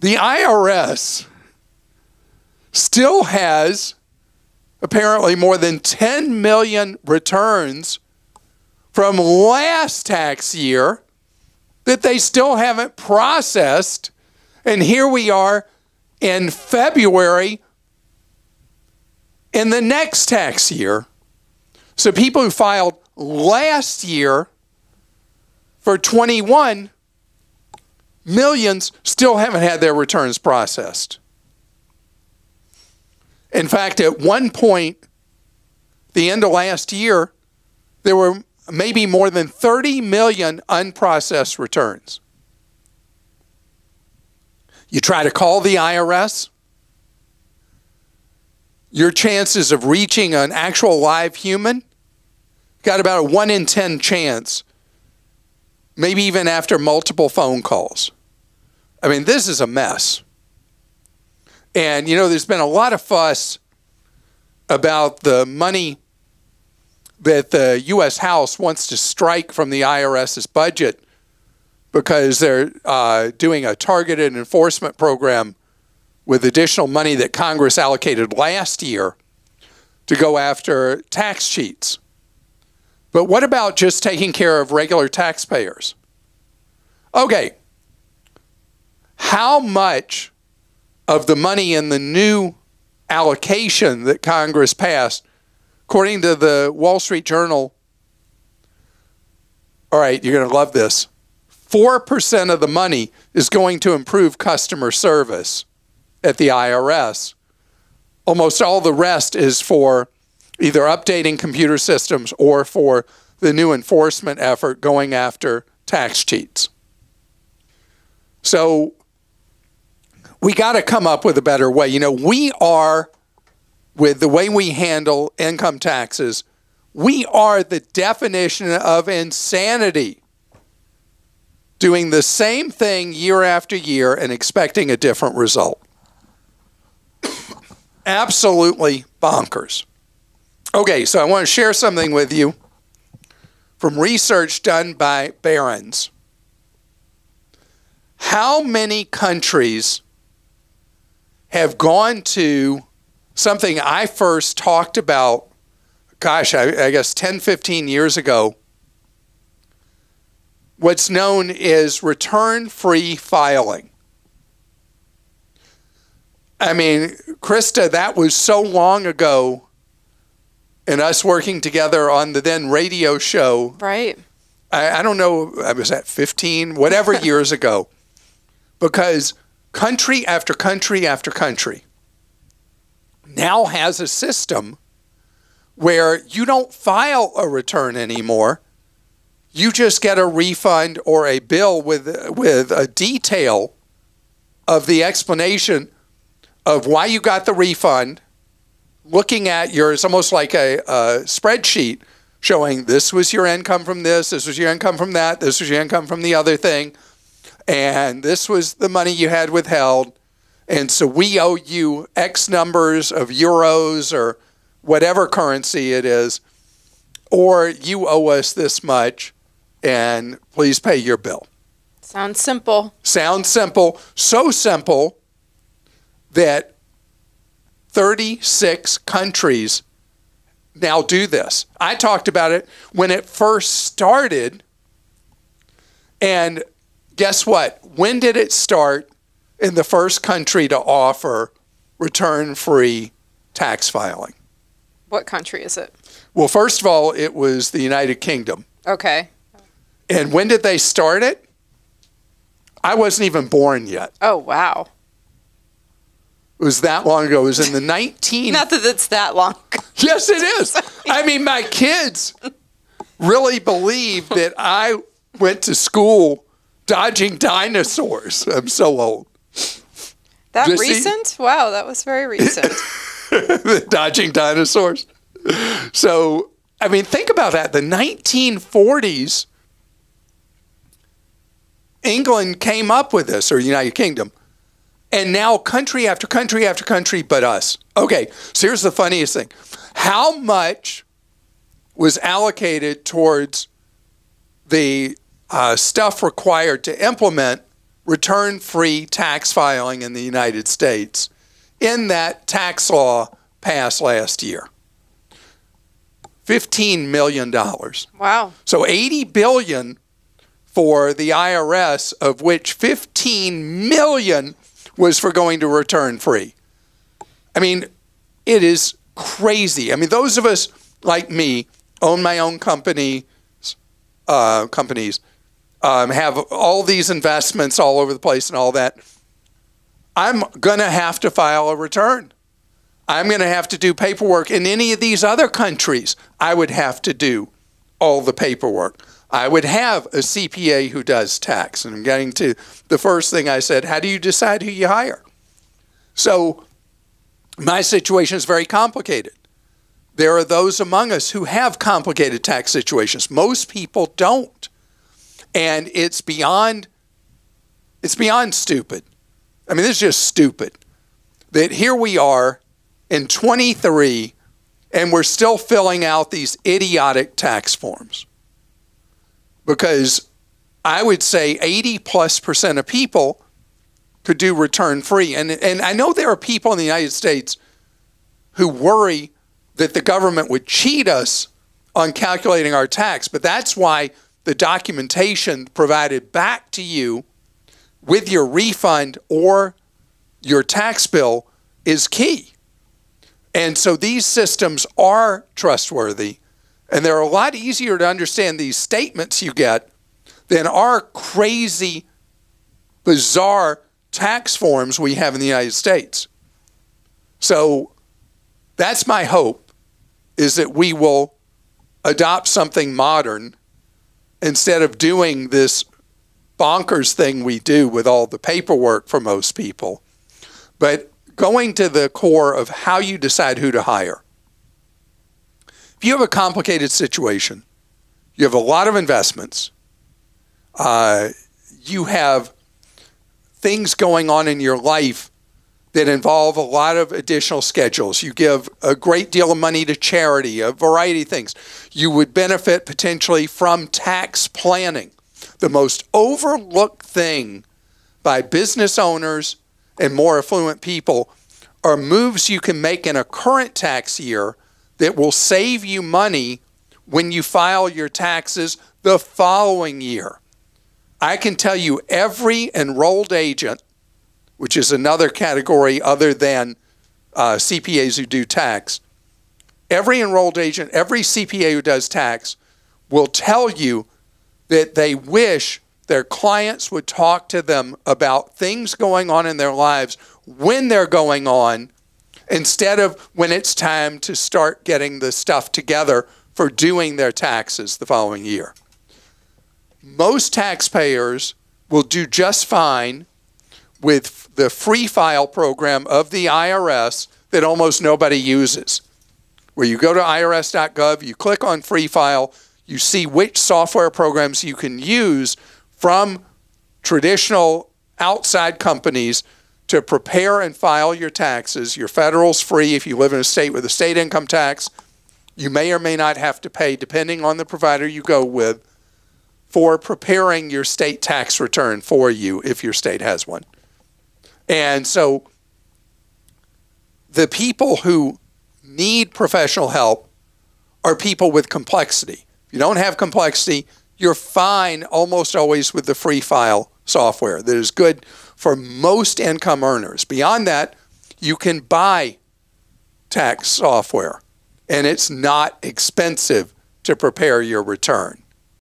the IRS still has apparently more than 10 million returns from last tax year that they still haven't processed. And here we are in February in the next tax year. So people who filed last year for 21 millions still haven't had their returns processed. In fact, at one point, the end of last year, there were maybe more than 30 million unprocessed returns. You try to call the IRS, your chances of reaching an actual live human got about a 1 in 10 chance, maybe even after multiple phone calls. I mean, this is a mess. And, you know, there's been a lot of fuss about the money that the U.S. House wants to strike from the IRS's budget because they're uh, doing a targeted enforcement program with additional money that Congress allocated last year to go after tax cheats. But what about just taking care of regular taxpayers? Okay, how much of the money in the new allocation that Congress passed, according to the Wall Street Journal, all right, you're going to love this. 4% of the money is going to improve customer service at the IRS. Almost all the rest is for either updating computer systems or for the new enforcement effort going after tax cheats. So we got to come up with a better way. You know, we are, with the way we handle income taxes, we are the definition of insanity. Doing the same thing year after year and expecting a different result. Absolutely bonkers. Okay, so I want to share something with you from research done by Barron's. How many countries have gone to something I first talked about, gosh, I, I guess 10, 15 years ago. What's known as return free filing. I mean, Christa, that was so long ago, and us working together on the then radio show. Right. I, I don't know, I was at 15, whatever years ago, because country after country after country now has a system where you don't file a return anymore. You just get a refund or a bill with, with a detail of the explanation of why you got the refund, looking at your, it's almost like a, a spreadsheet showing this was your income from this, this was your income from that, this was your income from the other thing and this was the money you had withheld. And so we owe you X numbers of euros or whatever currency it is, or you owe us this much, and please pay your bill. Sounds simple. Sounds simple. So simple that 36 countries now do this. I talked about it when it first started, and guess what? When did it start in the first country to offer return free tax filing? What country is it? Well, first of all, it was the United Kingdom. Okay. And when did they start it? I wasn't even born yet. Oh, wow. It was that long ago. It was in the 19. Not that it's that long. yes, it is. I mean, my kids really believe that I went to school dodging dinosaurs. I'm so old. That recent? Wow, that was very recent. dodging dinosaurs. So, I mean, think about that. The 1940s, England came up with this, or United Kingdom. And now country after country after country but us. Okay, so here's the funniest thing. How much was allocated towards the uh, stuff required to implement return free tax filing in the United States in that tax law passed last year. $15 million. Wow. So 80 billion for the IRS of which 15 million was for going to return free. I mean, it is crazy. I mean, those of us like me own my own company uh, companies um, have all these investments all over the place and all that, I'm going to have to file a return. I'm going to have to do paperwork. In any of these other countries, I would have to do all the paperwork. I would have a CPA who does tax. And I'm getting to the first thing I said how do you decide who you hire? So, my situation is very complicated. There are those among us who have complicated tax situations. Most people don't and it's beyond it's beyond stupid. I mean, this is just stupid. That here we are in 23 and we're still filling out these idiotic tax forms. Because I would say 80 plus percent of people could do return free. And, and I know there are people in the United States who worry that the government would cheat us on calculating our tax, but that's why the documentation provided back to you with your refund or your tax bill is key. And so these systems are trustworthy and they're a lot easier to understand these statements you get than our crazy, bizarre tax forms we have in the United States. So that's my hope is that we will adopt something modern instead of doing this bonkers thing we do with all the paperwork for most people, but going to the core of how you decide who to hire. If you have a complicated situation, you have a lot of investments, uh, you have things going on in your life that involve a lot of additional schedules. You give a great deal of money to charity, a variety of things. You would benefit potentially from tax planning. The most overlooked thing by business owners and more affluent people are moves you can make in a current tax year that will save you money when you file your taxes the following year. I can tell you every enrolled agent which is another category other than uh, CPAs who do tax. Every enrolled agent, every CPA who does tax will tell you that they wish their clients would talk to them about things going on in their lives when they're going on instead of when it's time to start getting the stuff together for doing their taxes the following year. Most taxpayers will do just fine with the free file program of the IRS that almost nobody uses. Where you go to irs.gov, you click on free file, you see which software programs you can use from traditional outside companies to prepare and file your taxes. Your federal's free if you live in a state with a state income tax. You may or may not have to pay, depending on the provider you go with, for preparing your state tax return for you if your state has one. And so the people who need professional help are people with complexity. If you don't have complexity, you're fine almost always with the free file software that is good for most income earners. Beyond that, you can buy tax software and it's not expensive to prepare your return.